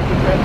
make the red